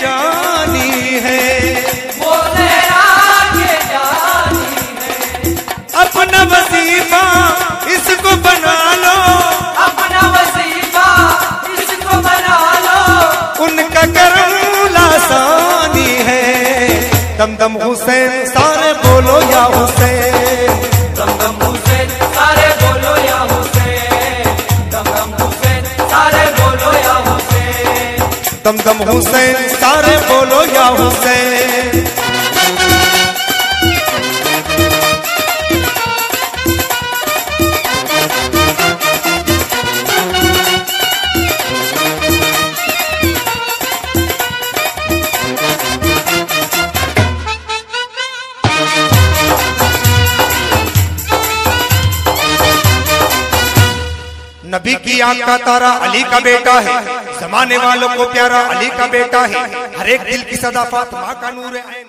जानी है। वो के जानी है। अपना वजीफा इसको बना लो। अपना वसीफा इसको बना लो। उनका करम लासानी है। दम दम हुसैन सारे बोलो या हुसैन। दम दम हुसैन, सारे बोलो या हुसैन। नबी की आँख का तारा अली का बेटा है। जमाने वालों को प्यारा अली का बेटा है। हर एक दिल की सदाफात माँ का नूर है।